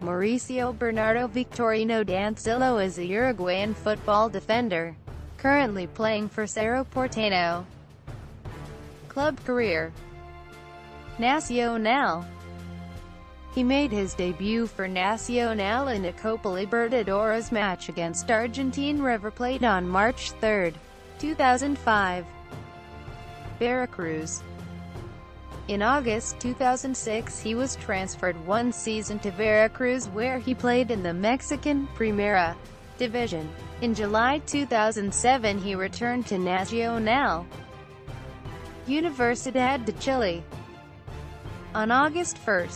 Mauricio Bernardo Victorino Dansilio is a Uruguayan football defender, currently playing for Cerro Porteño. Club career Nacional He made his debut for Nacional in a Copa Libertadores match against Argentine River Plate on March 3, 2005. Veracruz in August 2006 he was transferred one season to Veracruz where he played in the Mexican Primera Division. In July 2007 he returned to Nacional Universidad de Chile. On August 1,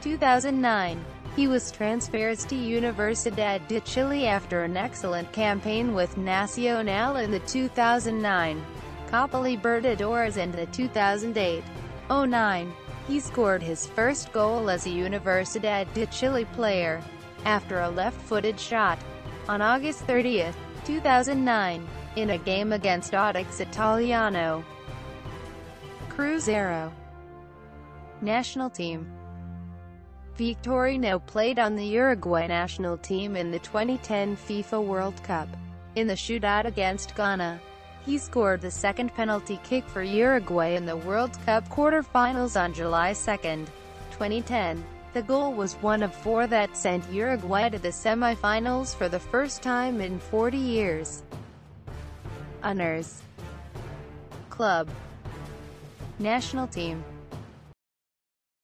2009, he was transferred to Universidad de Chile after an excellent campaign with Nacional in the 2009 Copa Libertadores and the 2008 09. He scored his first goal as a Universidad de Chile player, after a left-footed shot, on August 30, 2009, in a game against Audax Italiano. Cruzeiro National Team Victorino played on the Uruguay national team in the 2010 FIFA World Cup. In the shootout against Ghana, he scored the second penalty kick for Uruguay in the World Cup quarter-finals on July 2, 2010. The goal was one of four that sent Uruguay to the semi-finals for the first time in 40 years. Honors Club National Team